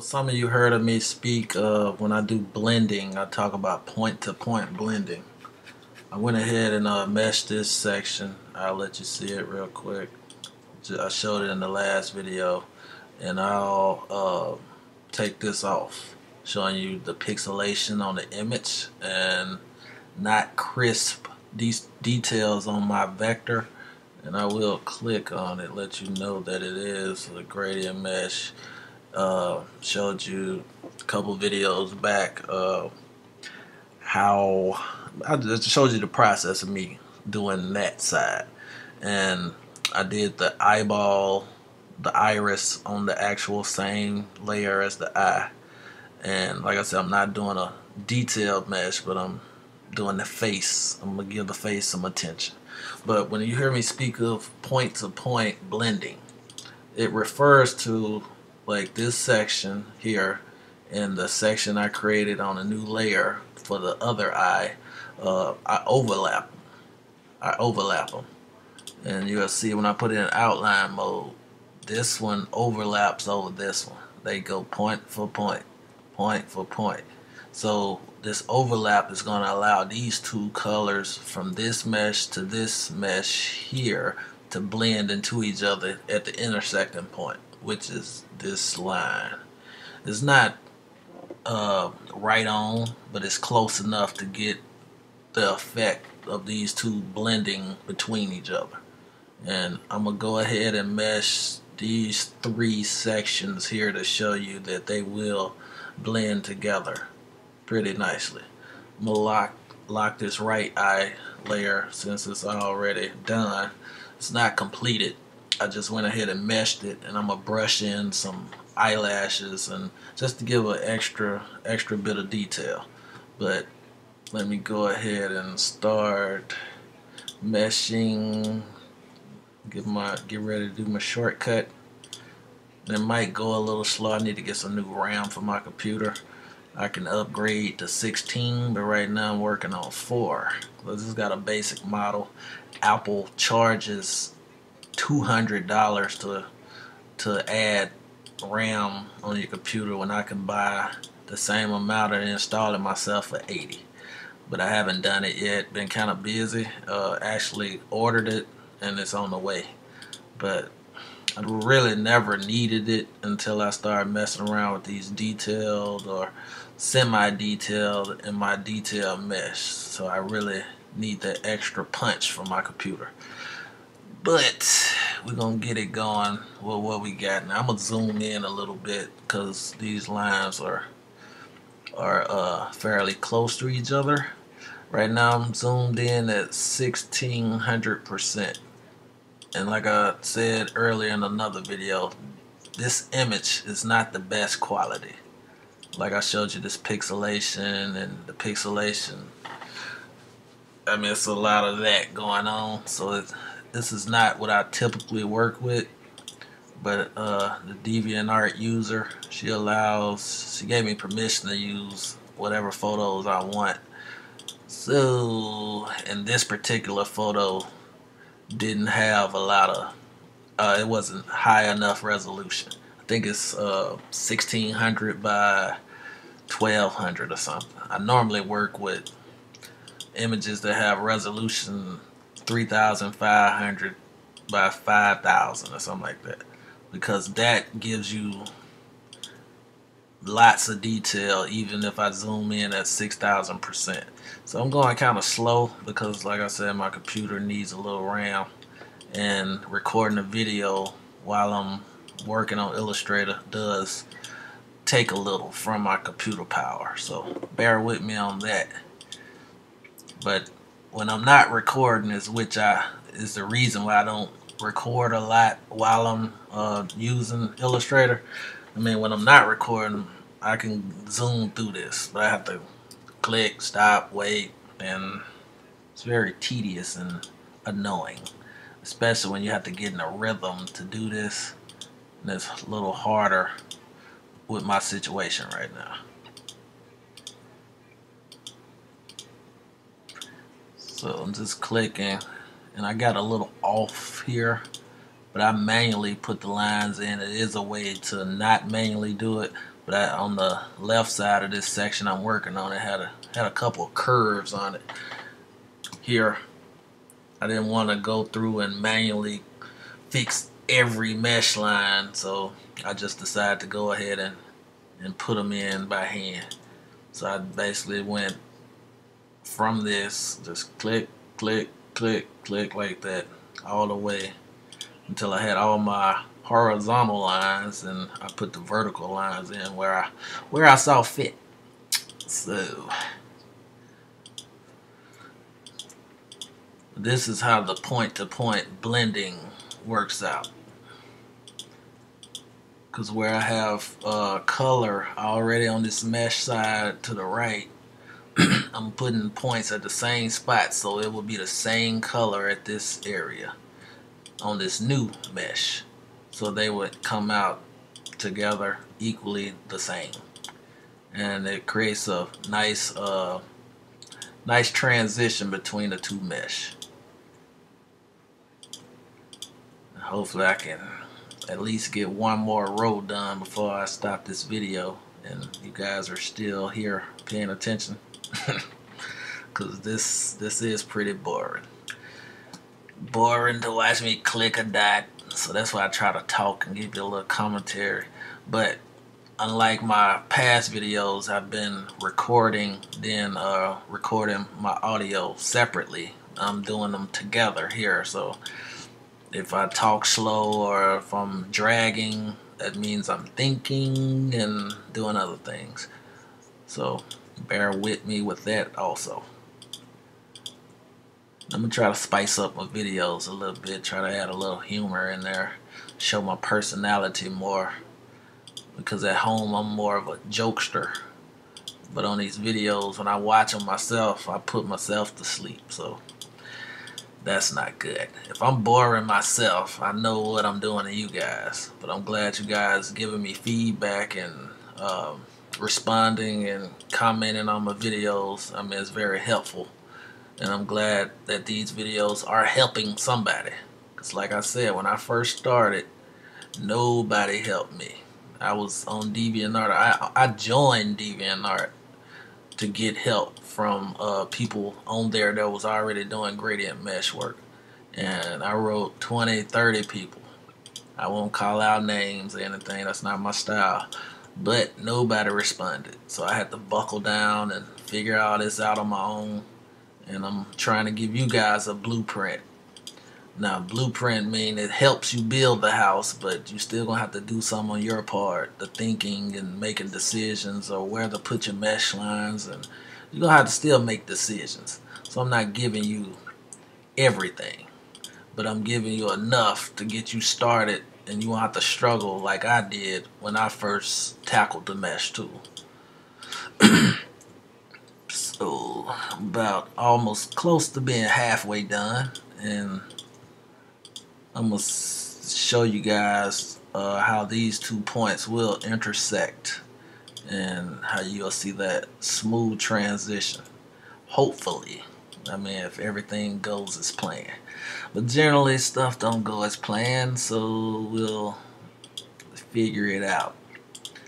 So some of you heard of me speak uh, when I do blending. I talk about point-to-point -point blending. I went ahead and uh, meshed this section. I'll let you see it real quick. I showed it in the last video, and I'll uh, take this off, showing you the pixelation on the image and not crisp these details on my vector. And I will click on it, let you know that it is a gradient mesh uh, showed you a couple videos back uh, how I just showed you the process of me doing that side. And I did the eyeball the iris on the actual same layer as the eye. And like I said I'm not doing a detailed mesh but I'm doing the face. I'm gonna give the face some attention. But when you hear me speak of point to point blending it refers to like this section here and the section I created on a new layer for the other eye uh, I overlap. I overlap them and you'll see when I put it in outline mode this one overlaps over this one. They go point for point point for point. So this overlap is going to allow these two colors from this mesh to this mesh here to blend into each other at the intersecting point which is this line. It's not uh, right on, but it's close enough to get the effect of these two blending between each other. And I'm going to go ahead and mesh these three sections here to show you that they will blend together pretty nicely. I'm going to lock, lock this right eye layer since it's already done. It's not completed I just went ahead and meshed it and I'm gonna brush in some eyelashes and just to give an extra extra bit of detail. But let me go ahead and start meshing. Get my get ready to do my shortcut. It might go a little slow. I need to get some new RAM for my computer. I can upgrade to 16 but right now I'm working on 4 this has got a basic model. Apple charges $200 to to add RAM on your computer when I can buy the same amount and install it myself for 80 but I haven't done it yet. Been kind of busy. Uh, actually ordered it and it's on the way. But I really never needed it until I started messing around with these detailed or semi-detailed in my detailed mesh. So I really need that extra punch for my computer but we're gonna get it going with what we got. Now I'm gonna zoom in a little bit because these lines are are uh, fairly close to each other. Right now I'm zoomed in at 1600 percent. And like I said earlier in another video this image is not the best quality. Like I showed you this pixelation and the pixelation I mean it's a lot of that going on. So it's this is not what I typically work with but uh, the DeviantArt user she allows she gave me permission to use whatever photos I want. So in this particular photo didn't have a lot of uh, it wasn't high enough resolution. I think it's uh, 1600 by 1200 or something. I normally work with images that have resolution 3,500 by 5,000 or something like that. Because that gives you lots of detail even if I zoom in at 6,000 percent. So I'm going kind of slow because like I said my computer needs a little RAM. And recording a video while I'm working on Illustrator does take a little from my computer power. So bear with me on that. But when I'm not recording is which I is the reason why I don't record a lot while I'm uh, using Illustrator. I mean, when I'm not recording, I can zoom through this, but I have to click, stop, wait, and it's very tedious and annoying, especially when you have to get in a rhythm to do this. And it's a little harder with my situation right now. So I'm just clicking and I got a little off here but I manually put the lines in. It is a way to not manually do it But I, on the left side of this section I'm working on, it had a had a couple of curves on it. Here, I didn't want to go through and manually fix every mesh line, so I just decided to go ahead and and put them in by hand. So I basically went from this, just click, click, click, click like that all the way until I had all my horizontal lines and I put the vertical lines in where I where I saw fit. So this is how the point-to-point -point blending works out because where I have uh, color already on this mesh side to the right I'm putting points at the same spot so it will be the same color at this area on this new mesh. So they would come out together equally the same. And it creates a nice uh, nice transition between the two mesh. Hopefully I can at least get one more row done before I stop this video and you guys are still here paying attention because this this is pretty boring. Boring to watch me click a dot. So that's why I try to talk and give you a little commentary. But unlike my past videos I've been recording then uh, recording my audio separately. I'm doing them together here. So if I talk slow or if I'm dragging that means I'm thinking and doing other things. So bear with me with that also I'm gonna try to spice up my videos a little bit try to add a little humor in there show my personality more because at home I'm more of a jokester but on these videos when I watch them myself I put myself to sleep so that's not good. If I'm boring myself, I know what I'm doing to you guys. But I'm glad you guys giving me feedback and um, responding and commenting on my videos. I mean, it's very helpful. And I'm glad that these videos are helping somebody. Because like I said, when I first started, nobody helped me. I was on DeviantArt. I, I joined DeviantArt to get help from uh, people on there that was already doing gradient mesh work. And I wrote 20, 30 people. I won't call out names or anything. That's not my style. But nobody responded. So I had to buckle down and figure all this out on my own. And I'm trying to give you guys a blueprint now, blueprint mean it helps you build the house, but you still gonna have to do some on your part, the thinking and making decisions, or where to put your mesh lines, and you're gonna have to still make decisions. So I'm not giving you everything, but I'm giving you enough to get you started, and you won't have to struggle like I did when I first tackled the mesh tool. so about almost close to being halfway done, and I'm to show you guys uh, how these two points will intersect and how you'll see that smooth transition. Hopefully. I mean, if everything goes as planned. But generally, stuff don't go as planned, so we'll figure it out.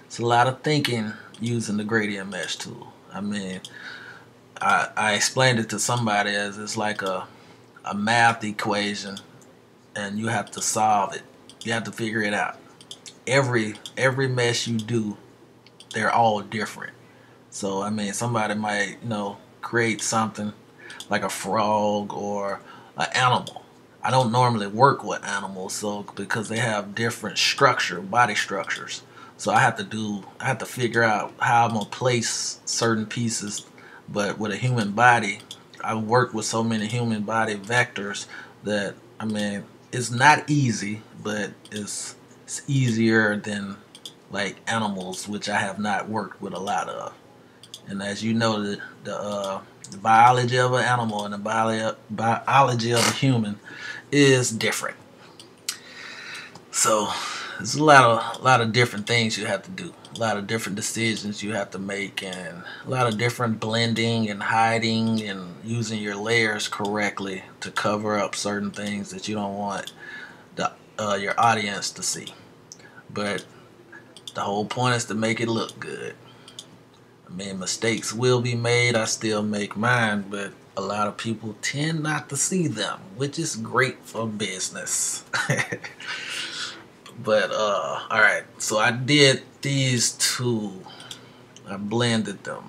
It's a lot of thinking using the gradient mesh tool. I mean, I, I explained it to somebody as it's like a, a math equation and you have to solve it. You have to figure it out. Every every mesh you do, they're all different. So I mean, somebody might you know create something like a frog or an animal. I don't normally work with animals, so because they have different structure, body structures. So I have to do, I have to figure out how I'm gonna place certain pieces. But with a human body, I work with so many human body vectors that I mean, it's not easy, but it's it's easier than like animals, which I have not worked with a lot of. And as you know, the the, uh, the biology of an animal and the biology biology of a human is different. So there's a lot of a lot of different things you have to do, a lot of different decisions you have to make, and a lot of different blending and hiding and using your layers correctly to cover up certain things that you don't want the uh, your audience to see. But The whole point is to make it look good. I mean, mistakes will be made. I still make mine, but a lot of people tend not to see them, which is great for business. but uh all right, so I did these two. I blended them.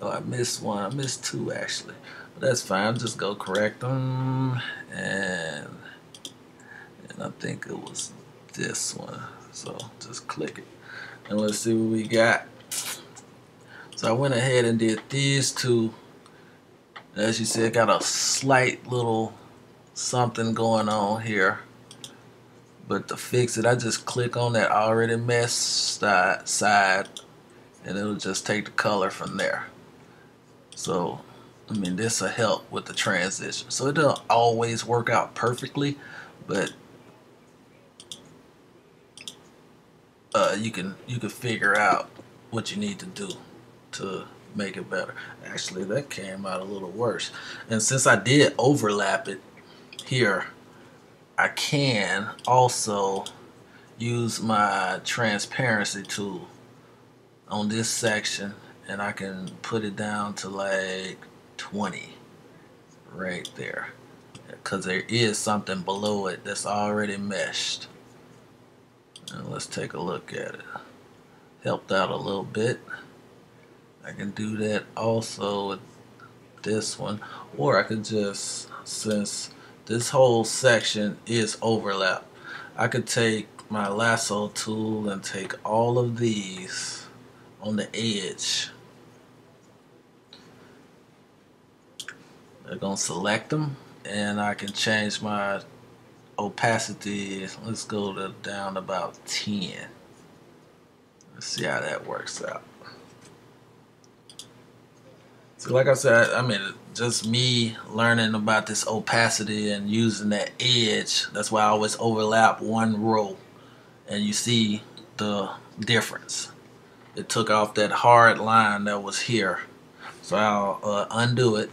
Oh, I missed one. I missed two actually. But that's fine. Just go correct them and and I think it was this one. So just click it. And let's see what we got. So I went ahead and did these two as you see, I got a slight little something going on here. But to fix it, I just click on that already meshed side and it'll just take the color from there. So, I mean, this will help with the transition. So it doesn't always work out perfectly, but uh, you can you can figure out what you need to do to make it better. Actually, that came out a little worse. And since I did overlap it here, I can also use my transparency tool on this section and I can put it down to like 20 right there because there is something below it that's already meshed and let's take a look at it helped out a little bit I can do that also with this one. Or I could just since this whole section is overlap I could take my lasso tool and take all of these on the edge. I'm gonna select them and I can change my opacity. Let's go to down about 10 let's see how that works out so like I said, I mean, just me learning about this opacity and using that edge, that's why I always overlap one row and you see the difference. It took off that hard line that was here. So I'll uh, undo it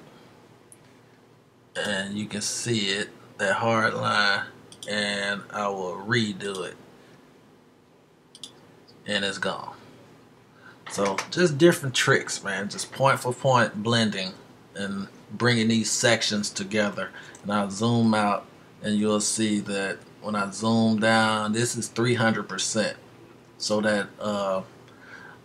and you can see it, that hard line, and I will redo it and it's gone. So just different tricks, man. Just point for point blending and bringing these sections together. And I'll zoom out and you'll see that when I zoom down, this is 300%. So that uh,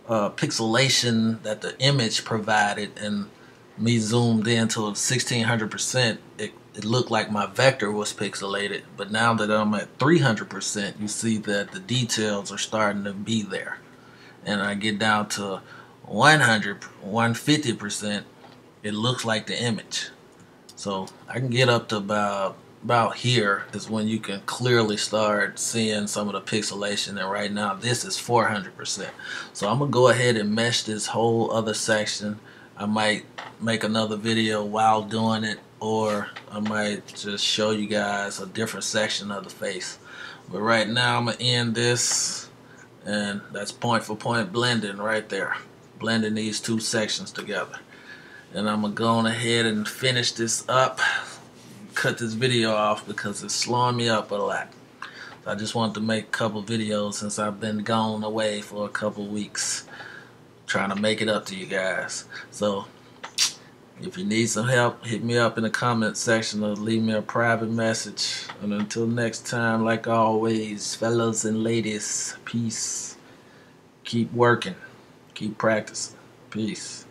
uh, pixelation that the image provided and me zoomed in to 1600%, it, it looked like my vector was pixelated. But now that I'm at 300%, you see that the details are starting to be there and I get down to 100, 150%, it looks like the image. So I can get up to about about here is when you can clearly start seeing some of the pixelation and right now this is 400% so I'm gonna go ahead and mesh this whole other section. I might make another video while doing it or I might just show you guys a different section of the face. But right now I'm gonna end this and that's point for point blending right there. Blending these two sections together. And I'm gonna go on ahead and finish this up. Cut this video off because it's slowing me up a lot. I just wanted to make a couple videos since I've been gone away for a couple weeks. Trying to make it up to you guys. So if you need some help, hit me up in the comment section or leave me a private message. And until next time, like always, fellas and ladies, peace. Keep working. Keep practicing. Peace.